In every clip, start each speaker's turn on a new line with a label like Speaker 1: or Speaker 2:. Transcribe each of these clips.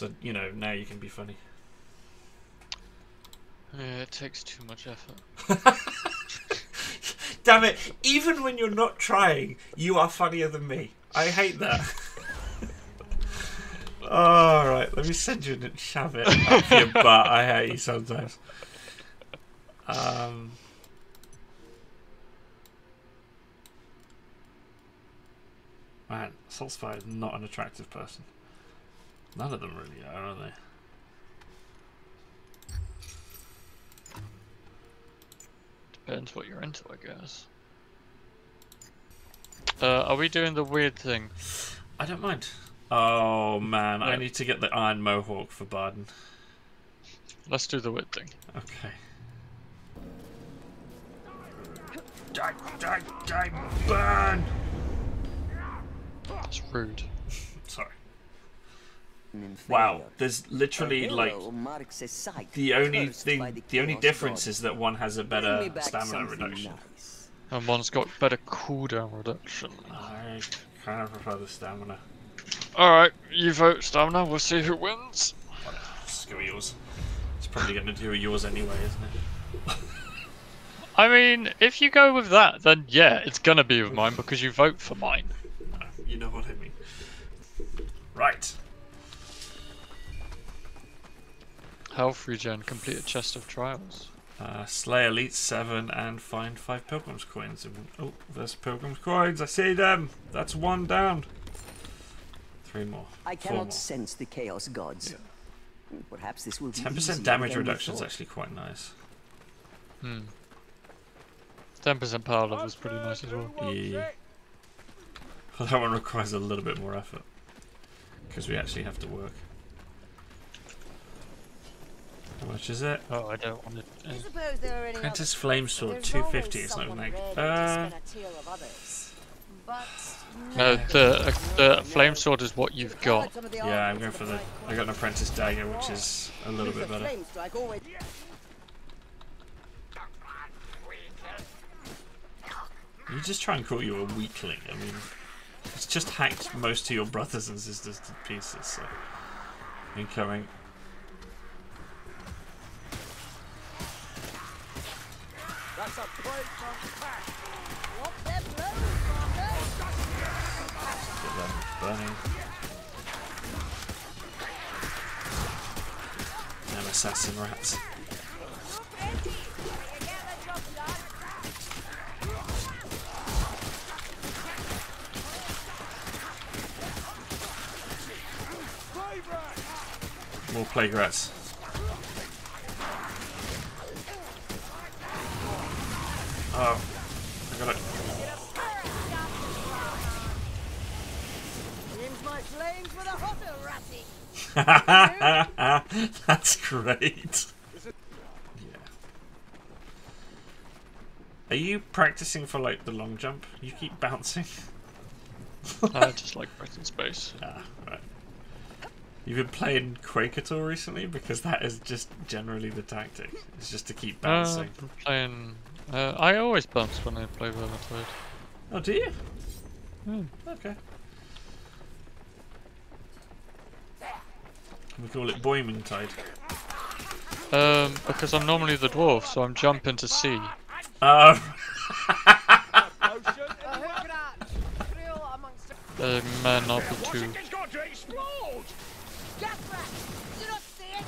Speaker 1: So you know now you can be funny.
Speaker 2: Yeah, it takes too much effort.
Speaker 1: Damn it! Even when you're not trying, you are funnier than me. I hate that. All right, let me send you and shove it up your butt. I hate you sometimes. Um. Man, Saltzpyre is not an attractive person. None of them really are, are they?
Speaker 2: Depends what you're into, I guess. Uh, are we doing the weird thing?
Speaker 1: I don't mind. Oh man, I need to get the Iron Mohawk for Bardin.
Speaker 2: Let's do the weird thing.
Speaker 1: Okay. Die, die, die, burn!
Speaker 2: That's rude.
Speaker 1: Sorry. Wow, there's literally like the only thing, the only difference is that one has a better stamina reduction.
Speaker 2: And one's got better cooldown reduction.
Speaker 1: I kind of prefer the stamina.
Speaker 2: Alright, you vote stamina, we'll see who wins.
Speaker 1: Screw yours. It's probably going to do yours anyway, isn't it?
Speaker 2: I mean, if you go with that, then yeah, it's gonna be with mine because you vote for mine.
Speaker 1: You know what I mean. Right.
Speaker 2: Health regen, complete a chest of trials.
Speaker 1: Uh, slay Elite 7 and find 5 Pilgrim's Coins. Oh, there's Pilgrim's Coins. I see them. That's one down. Three more.
Speaker 3: I
Speaker 1: Four
Speaker 3: cannot
Speaker 1: more.
Speaker 3: sense the chaos gods. Perhaps this will be
Speaker 1: 10%
Speaker 3: easier
Speaker 1: damage reduction is actually quite nice.
Speaker 2: Hmm. 10% power level is pretty nice as well.
Speaker 1: Yeah. Well, that one requires a little bit more effort. Because we actually have to work. How much is it?
Speaker 2: Oh, I don't want
Speaker 4: I
Speaker 2: to.
Speaker 4: suppose there are any
Speaker 1: Apprentice
Speaker 4: others.
Speaker 1: Flame Sword,
Speaker 4: There's
Speaker 1: 250. It's not even like.
Speaker 4: ready to
Speaker 1: Uh,
Speaker 4: a of others. But
Speaker 2: No, the the flame sword is what you've got.
Speaker 4: Some of the
Speaker 1: yeah, I'm going for the. I got an Apprentice Dagger, which is a little bit better.
Speaker 4: flame strike always-
Speaker 1: You just try and call you a weakling. I mean, it's just hacked most of your brothers and sisters to pieces. So, incoming.
Speaker 4: What their blows, Father?
Speaker 1: Get them burning. Them assassin rats. More plague rats. Great. Yeah. Are you practicing for like the long jump? You keep bouncing.
Speaker 2: I just like pressing space.
Speaker 1: Ah, right. You've been playing Quake at all recently? Because that is just generally the tactic. It's just to keep
Speaker 2: Uh,
Speaker 1: bouncing.
Speaker 2: I've playing. Uh, I always bounce when I play Vermintide.
Speaker 1: Oh, do you?
Speaker 2: Hmm.
Speaker 1: Okay. We call it Boyming Tide.
Speaker 2: Um, because I'm normally the dwarf, so I'm jumping to sea.
Speaker 1: Um,
Speaker 4: A hook rat. Real amongst the
Speaker 2: The man not be too.
Speaker 4: gas rat. Do you not see it?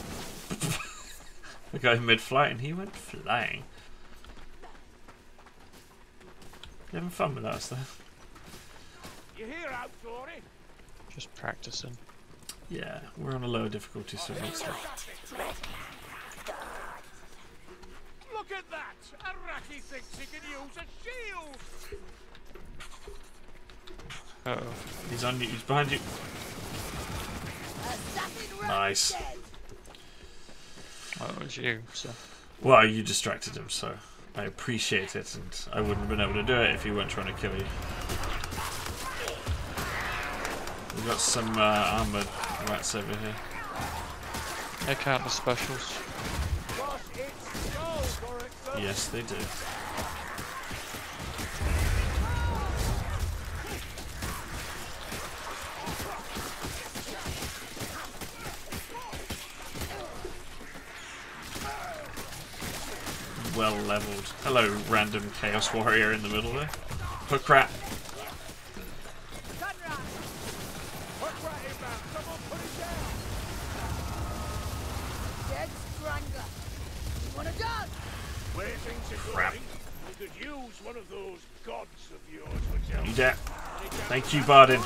Speaker 1: the guy mid-flight and he went flying. You having fun with us there?
Speaker 2: Just practicing.
Speaker 1: Yeah, we're on a lower difficulty, so it makes it.
Speaker 5: Look at that! A ratty thinks he can use a shield!
Speaker 2: Uh oh.
Speaker 1: He's on you. He's behind you. Nice.
Speaker 4: dead.
Speaker 2: Well, it was you, so.
Speaker 1: Well, you distracted him, so I appreciate it, and I wouldn't have been able to do it if he weren't trying to kill you. We've got some uh, armored rats over here.
Speaker 2: They count the specials.
Speaker 1: Yes, they do. Well leveled. Hello, random Chaos Warrior in the middle there.
Speaker 5: Oh
Speaker 1: crap!
Speaker 4: A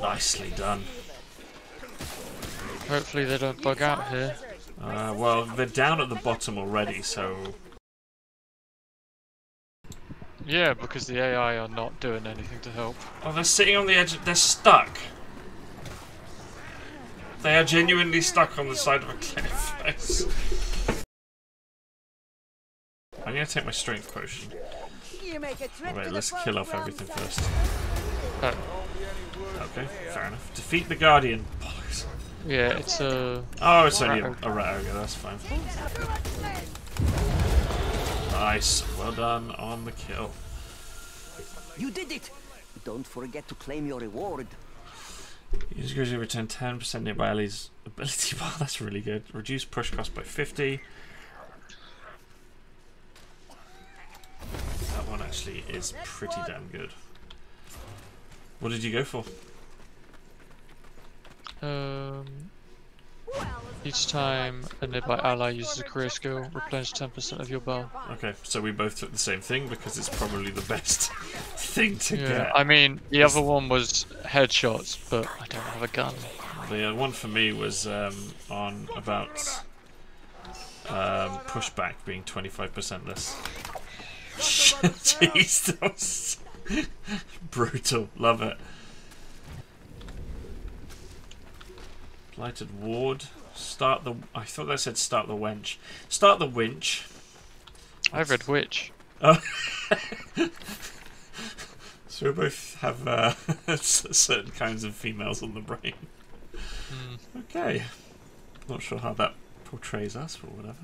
Speaker 1: Nicely done.
Speaker 2: Hopefully they don't bug out here.
Speaker 1: Uh, well, they're down at the bottom already, so
Speaker 2: Yeah, because the AI are not doing anything to help.
Speaker 1: Oh, they're sitting on the edge. They're stuck. They are genuinely stuck on the side of a cliff. I'm gonna take my strength potion. Alright,
Speaker 4: to
Speaker 1: let's
Speaker 4: the
Speaker 1: kill off everything
Speaker 4: realm,
Speaker 1: first.
Speaker 2: Uh,
Speaker 1: Okay, fair enough. Defeat the Guardian. Bollocks.
Speaker 2: yeah, it's a.
Speaker 1: Oh, it's only a,
Speaker 2: Rat
Speaker 1: a rat ogre, that's fine. Nice. Well done on the kill.
Speaker 3: You did it! Don't forget to claim your reward.
Speaker 1: Use usually return 10% nearby allies' ability bar. That's really good. Reduce push cost by 50. Actually is pretty damn good. What did you go for?
Speaker 2: Um, each time a nearby ally uses a career skill, replenish 10% of your bar.
Speaker 1: Okay, so we both took the same thing because it's probably the best thing to
Speaker 2: Yeah,
Speaker 1: get.
Speaker 2: I mean, the other one was headshots, but I don't have a gun.
Speaker 1: The uh, one for me was um, on about um, pushback being 25% less. Jeez, that was brutal. Love it. Blighted Ward. Start the. I thought that said start the wench. Start the winch.
Speaker 2: I've read Witch.
Speaker 1: Oh. so we both have uh, certain kinds of females on the brain. Okay. Not sure how that portrays us or whatever.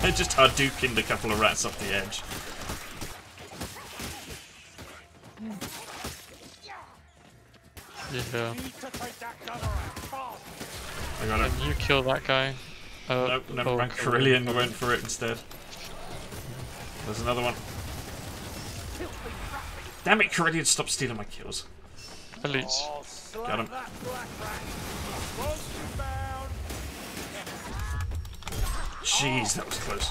Speaker 1: I just Hadoukened a couple of rats off the edge.
Speaker 2: Yeah.
Speaker 5: Need to take that gunner out fast.
Speaker 1: I got it.
Speaker 2: You kill that guy. Uh,
Speaker 1: Nope, never
Speaker 2: oh,
Speaker 1: mind.
Speaker 2: okay.
Speaker 1: Kerillian went for it instead. There's another one. Damn it, Kerillian, stop stealing my kills.
Speaker 2: Elites.
Speaker 5: Oh,
Speaker 1: Got him. Jeez, that was close.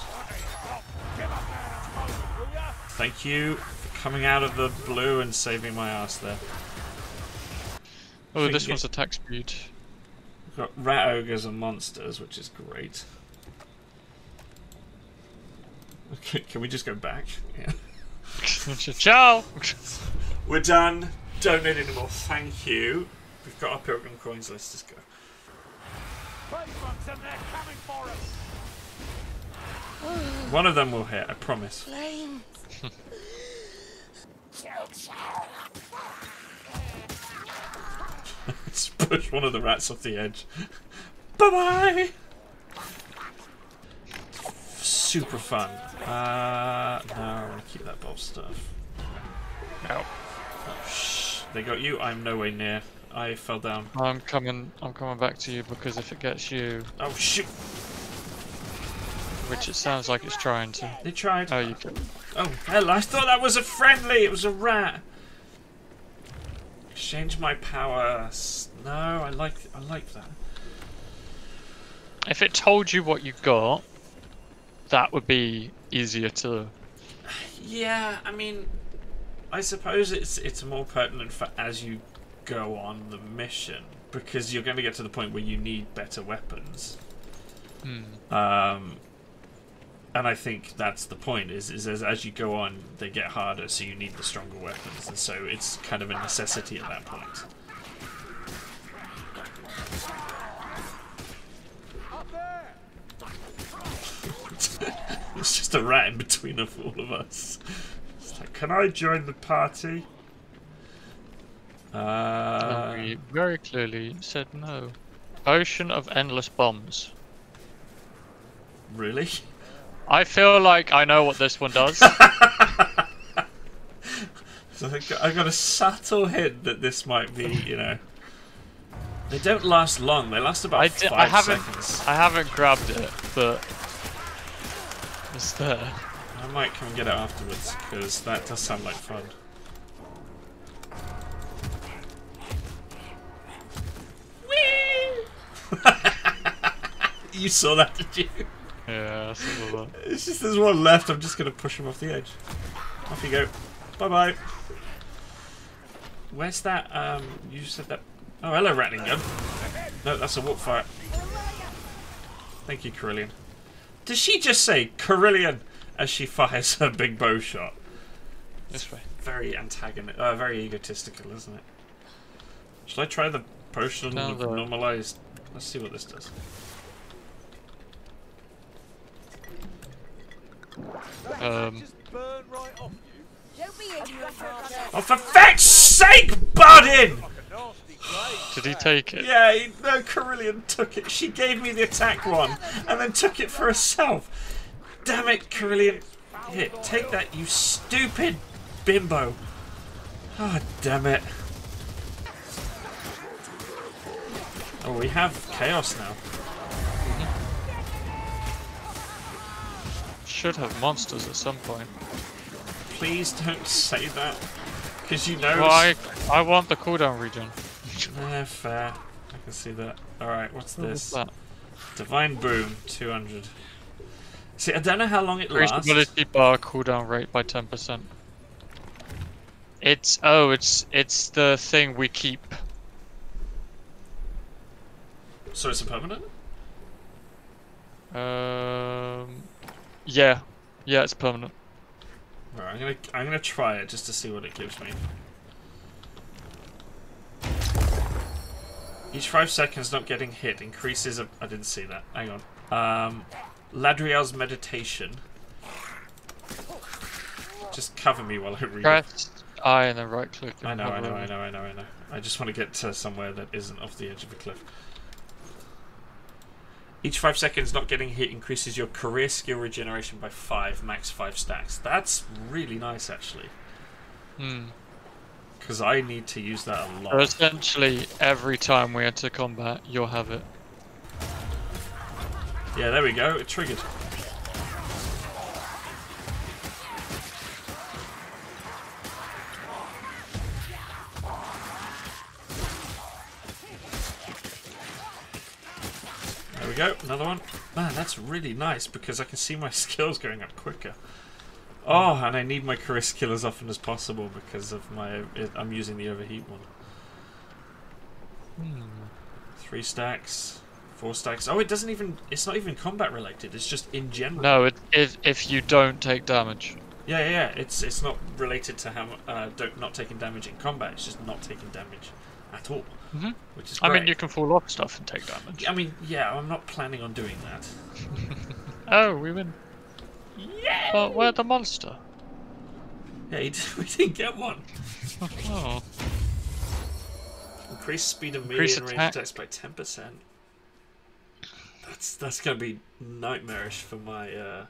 Speaker 5: Give up now, will ya?
Speaker 1: Thank you for coming out of the blue and saving my ass there.
Speaker 2: Oh, this
Speaker 1: it-
Speaker 2: one's attack speed.
Speaker 1: We've got rat ogres and monsters, which is great. Okay, can we just go back? Yeah.
Speaker 2: Ciao!
Speaker 1: We're done. Don't need any more. Thank you. We've got our pilgrim coins. Let's just go.
Speaker 5: Brave monks and they're coming for us.
Speaker 1: One of them will hit. I promise. Let's push one of the rats off the edge. bye bye. Super fun. Uh, no, I want to keep that bob stuff.
Speaker 2: Ow.
Speaker 1: Oh, shh. They got you. I'm no way near. I fell down.
Speaker 2: I'm coming. I'm coming back to you because if it gets you,
Speaker 1: Oh shoot!
Speaker 2: Which it sounds like it's trying to.
Speaker 1: They tried.
Speaker 2: Oh, you can.
Speaker 1: Oh hell! I thought that was a friendly. It was a rat. Exchange my powers. No, I like. I like that.
Speaker 2: If it told you what you got, that would be easier to.
Speaker 1: Yeah, I mean, I suppose it's it's more pertinent for as you go on the mission because you're going to get to the point where you need better weapons.
Speaker 2: Hmm.
Speaker 1: Um, and I think that's the point. Is is as, as you go on, they get harder, so you need the stronger weapons, and so it's kind of a necessity at that point. It's just a rat in between of all of us. It's like, can I join the party? Uh,
Speaker 2: we very clearly said no. Ocean of endless bombs.
Speaker 1: really?
Speaker 2: I feel like I know what this one does.
Speaker 1: So I got, I got a subtle hint that this might be, you know. They don't last long. They last about
Speaker 2: I,
Speaker 1: five
Speaker 2: I haven't
Speaker 1: seconds.
Speaker 2: I haven't grabbed it, but it's there.
Speaker 1: I might come and get it afterwards because that does sound like fun. you saw that, did you?
Speaker 2: Yeah, some of that.
Speaker 1: It's just there's one left. I'm just gonna push him off the edge. Off you go. Bye bye. Where's that? Um, you said that. Oh, hello, rattling gun. No, that's a warp fire. Thank you, Kerillian. Does she just say Kerillian as she fires her big bow shot?
Speaker 2: This way.
Speaker 1: Very antagonist, uh, very egotistical, isn't it? Should I try the potion of normalized? Let's see what this does.
Speaker 2: Um,
Speaker 5: Just burn right off you
Speaker 4: Don't be ignorant, Marco.
Speaker 1: Oh, for feck's sake, Buddin!
Speaker 5: like a nasty glaze.
Speaker 2: did he take it?
Speaker 1: Yeah, he, no, Kerillian took it. She gave me the attack one and then took it for herself. Damn it, Kerillian. Here, take that, you stupid bimbo. Oh, damn it. Oh, we have chaos now.
Speaker 2: Should have monsters at some point.
Speaker 1: Please don't say that. Because you know.
Speaker 2: Well, I I want the cooldown region.
Speaker 1: Eh, fair. I can see that. Alright, what's
Speaker 2: What's
Speaker 1: this?
Speaker 2: that?
Speaker 1: Divine Boon, 200. See, I don't know how long it lasts.
Speaker 2: ability bar cooldown rate by 10%. It's oh, it's it's the thing we keep.
Speaker 1: So it's a permanent?
Speaker 2: Um, yeah, yeah, it's permanent.
Speaker 1: Alright, I'm gonna I'm gonna try it just to see what it gives me. Each five seconds not getting hit increases a I didn't see that. Hang on. Um Ladriel's meditation. Just cover me while I read.
Speaker 2: Press I and then right click.
Speaker 1: I know, I know, I know, I know, I know. I just want to get to somewhere that isn't off the edge of a cliff. Each five seconds not getting hit increases your career skill regeneration by five, max five stacks. That's really nice, actually.
Speaker 2: Hmm.
Speaker 1: Because I need to use that a
Speaker 2: So
Speaker 1: lot.
Speaker 2: essentially, every time we enter combat, you'll have it.
Speaker 1: Yeah, there we go. It triggered. Go. Another one. Man, that's really nice because I can see my skills going up quicker. Oh, and I need my career skill as often as possible because of my. I'm using the overheat one. Three stacks, four stacks. Oh, it doesn't even. It's not even combat related. It's just in general.
Speaker 2: No, it, if if you don't take damage.
Speaker 1: Yeah, yeah, yeah. It's it's not related to how uh, don't not taking damage in combat. It's just not taking damage at all,
Speaker 2: Mhm.
Speaker 1: which is
Speaker 2: I mean, you can fall off stuff and take damage.
Speaker 1: I mean, yeah. I'm not planning on doing that.
Speaker 2: Oh, we win.
Speaker 1: Yeah.
Speaker 2: But we're the monster.
Speaker 1: Yeah, we didn't get one.
Speaker 2: Oh.
Speaker 1: Increase speed of melee
Speaker 2: Increase
Speaker 1: and range
Speaker 2: attack.
Speaker 1: attacks by ten percent. That's that's gonna be nightmarish for my uh,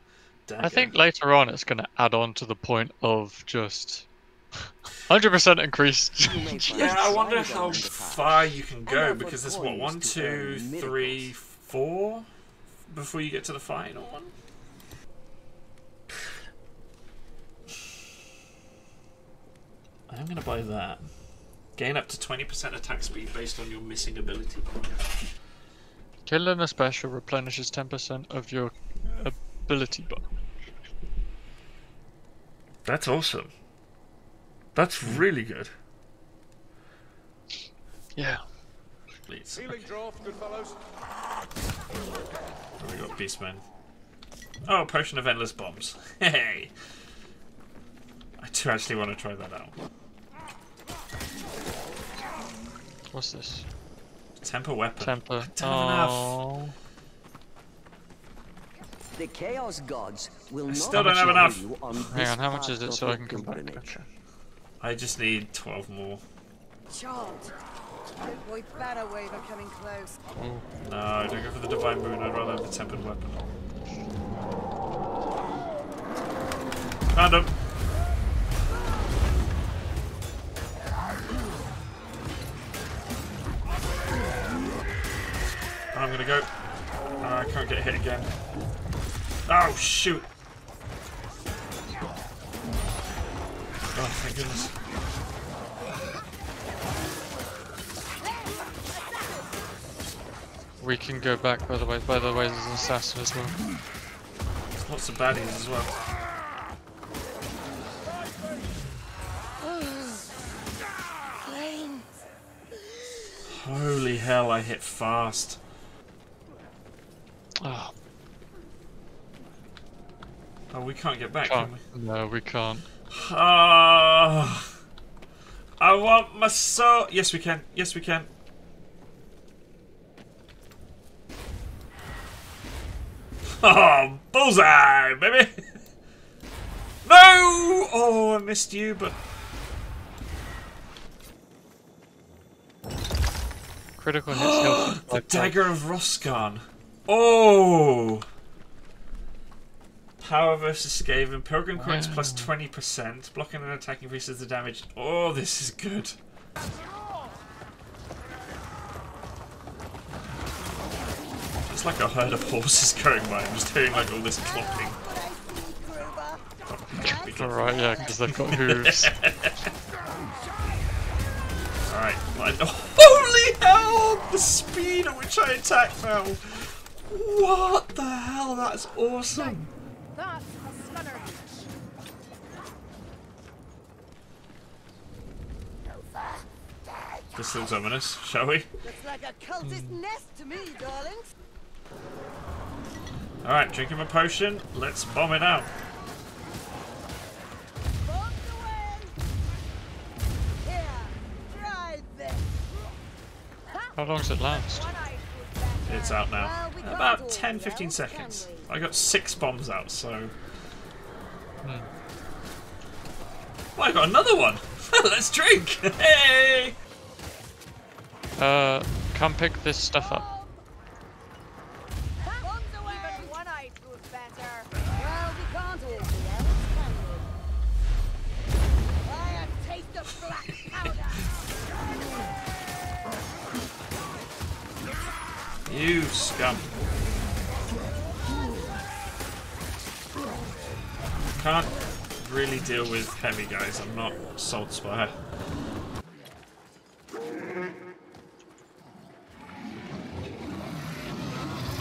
Speaker 1: dagger.
Speaker 2: I think later on it's going to add on to the point of just 100% increased.
Speaker 3: You may find
Speaker 1: Yeah, I wonder how
Speaker 3: along the path.
Speaker 1: far you can go
Speaker 3: offer
Speaker 1: because there's what
Speaker 3: coins
Speaker 1: one, two, three, four before you get to the final one. I'm gonna buy that. Gain up to 20% attack speed based on your missing ability.
Speaker 2: Killing a special replenishes 10% of your ability bar.
Speaker 1: That's awesome. That's really good.
Speaker 2: Yeah.
Speaker 1: Please.
Speaker 5: Healing draft, good fellows.
Speaker 1: Oh, we got Beastman. Oh, potion of endless bombs. Hey. I do actually want to try that out.
Speaker 2: What's this?
Speaker 1: Temper weapon.
Speaker 2: Temper.
Speaker 1: don't have enough.
Speaker 2: Oh.
Speaker 3: The Chaos Gods will not
Speaker 1: still don't have enough.
Speaker 3: you on
Speaker 2: Hang on, how much is it so I can come back?
Speaker 3: pilgrimage.
Speaker 2: Okay.
Speaker 1: I just need 12 more.
Speaker 4: Good boy Banner Waver coming close.
Speaker 1: No, don't go for the Divine Boon. I'd rather have the Tempered Weapon. Found him. I'm gonna go. Oh, I can't get hit again. Oh, shoot. Oh, thank goodness.
Speaker 2: We can go back by the way. By the way, there's an assassin as well.
Speaker 1: Lots of baddies as well. Holy hell, I hit fast.
Speaker 2: Oh,
Speaker 1: Oh, we can't get back, can
Speaker 2: can't.
Speaker 1: we?
Speaker 2: No, we can't.
Speaker 1: Ah, I want my soul. Yes, we can. Yes, we can. Oh, bullseye, baby! No! Oh, I missed you, but
Speaker 2: Critical hits health.
Speaker 1: the dagger of Roskan. Oh! Power versus Skaven. Pilgrim coins ah. plus 20%. Blocking and attacking increases the damage. Oh, this is good. It's like a herd of horses going by. I'm just hearing like all this clopping.
Speaker 2: Alright, yeah, because they've got hooves.
Speaker 1: Alright. Like, holy hell! The speed at which I attack now. What the hell? That's awesome.
Speaker 4: That's a stunner.
Speaker 1: This looks ominous, shall we?
Speaker 4: Looks like a cultist hmm. nest to me, darlings.
Speaker 1: Alright, drinking my potion. Let's bomb it out.
Speaker 4: Here.
Speaker 2: How long does it last?
Speaker 1: It's out now.
Speaker 4: Well, we
Speaker 1: About
Speaker 4: all
Speaker 1: 10 15
Speaker 4: elves,
Speaker 1: seconds. I got six bombs out, so.
Speaker 2: Hmm.
Speaker 1: Well, I got another one! Let's drink! Hey!
Speaker 2: Uh, come pick this stuff up.
Speaker 1: Heavy guys. I'm not Saltzpyre.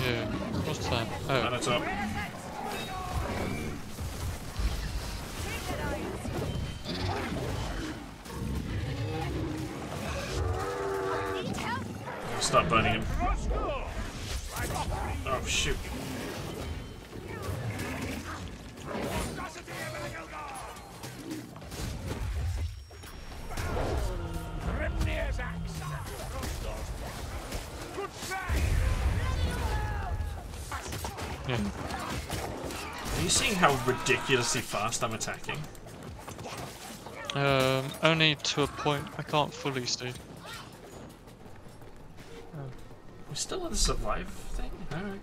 Speaker 2: Yeah. What's that? Oh,
Speaker 1: the top. Start burning him. Ridiculously fast I'm attacking?
Speaker 2: Um, only to a point. I can't fully see.
Speaker 1: We're still on the survive thing? Alright.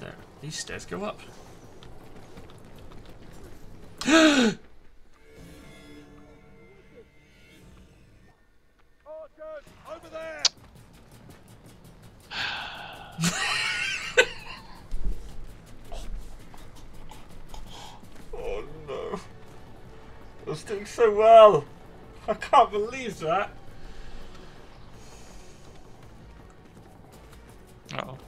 Speaker 1: There. These stairs go up. I can't believe that.
Speaker 2: Uh oh.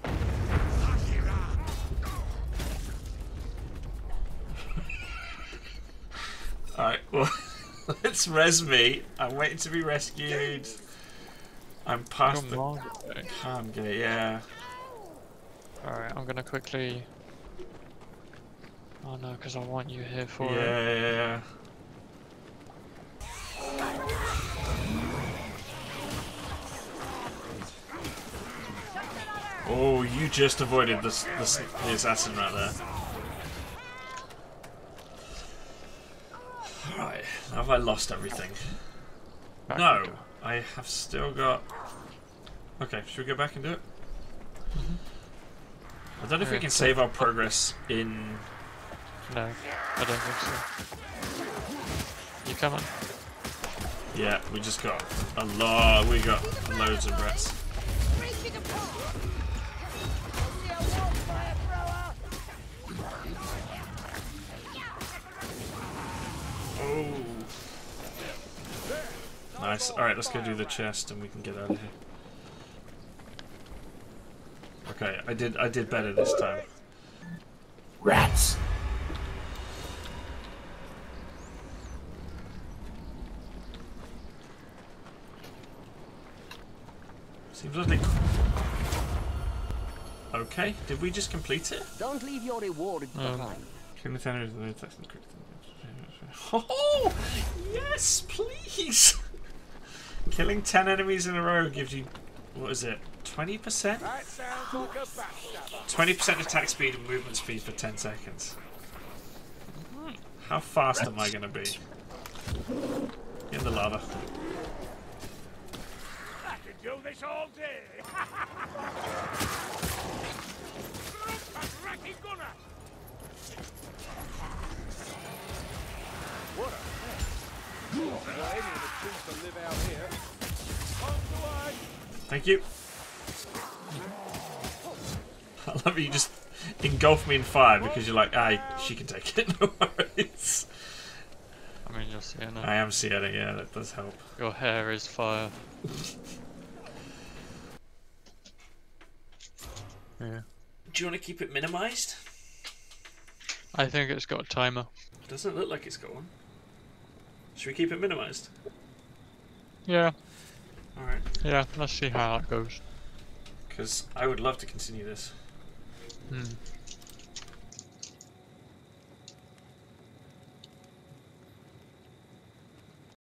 Speaker 1: Alright, well, let's res me. I'm waiting to be rescued. I'm past the calm gate, yeah.
Speaker 2: Alright, I'm gonna quickly. Oh no, because I want you here for
Speaker 1: Yeah,
Speaker 2: it.
Speaker 1: yeah, yeah. Oh, you just avoided the, the, the assassin right there. Right, have I lost everything?
Speaker 2: Back
Speaker 1: No. I have still got. Okay, should we go back and do it? I don't know if we can save our progress in.
Speaker 2: No, I don't think so. You coming?
Speaker 1: Yeah, we just got a lot. We got loads of rats. Nice. Alright, let's go do the chest and we can get out of here. Okay, I did I did better this time.
Speaker 6: Rats.
Speaker 1: Seems like Okay, did we just complete it?
Speaker 3: Don't leave your reward
Speaker 2: Um,
Speaker 3: behind.
Speaker 1: Killing the enemies with attacks Oh yes, please. Killing ten enemies in a row gives you what is it? Twenty percent?
Speaker 5: That sounds like a backstabber.
Speaker 1: Twenty percent attack speed and movement speed for ten seconds. How fast am I gonna be? In the lava.
Speaker 5: I could do this all day. What a mess. Not anyone that choose to live out here. On the way.
Speaker 1: Thank you. I love it. You just engulf me in fire because you're like, ah, she can take it. No worries.
Speaker 2: I mean, you're seeing it.
Speaker 1: I am seeing it. Yeah, that does help.
Speaker 2: Your hair is fire. yeah.
Speaker 1: Do you want to keep it minimized?
Speaker 2: I think it's got a timer.
Speaker 1: Doesn't look like it's got one. Should we keep it minimized?
Speaker 2: Yeah,
Speaker 1: All right.
Speaker 2: yeah. Let's see how that goes.
Speaker 1: Because I would love to continue this.
Speaker 2: Hmm.